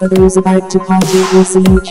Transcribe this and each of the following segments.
Those about to party, we salute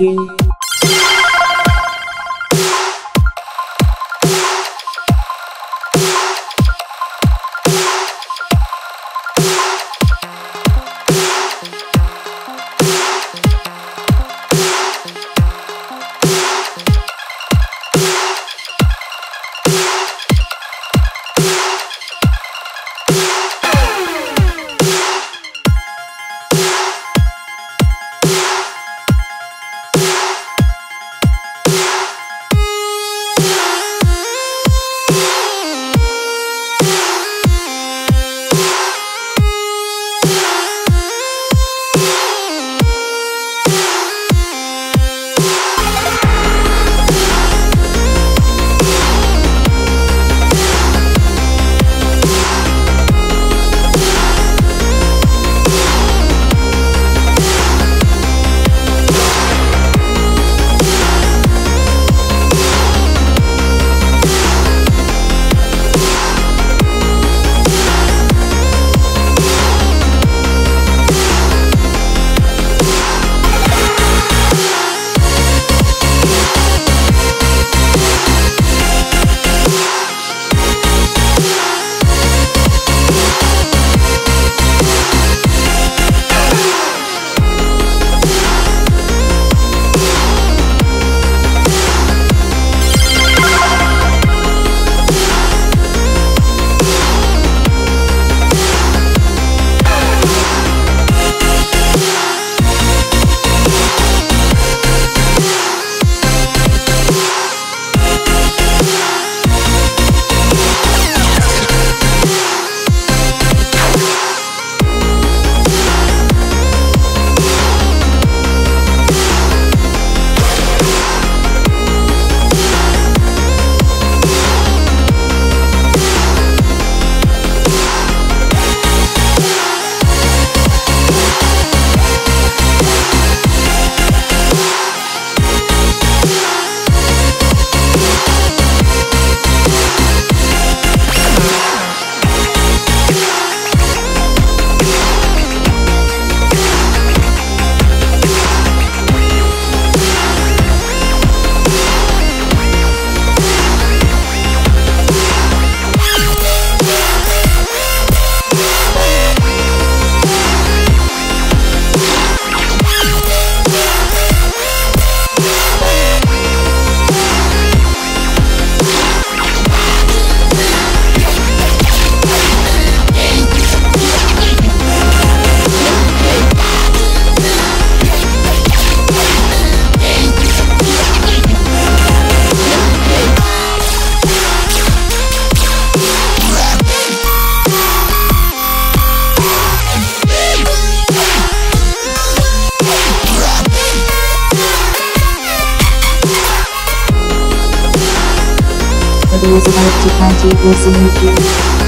those about to party, salute you.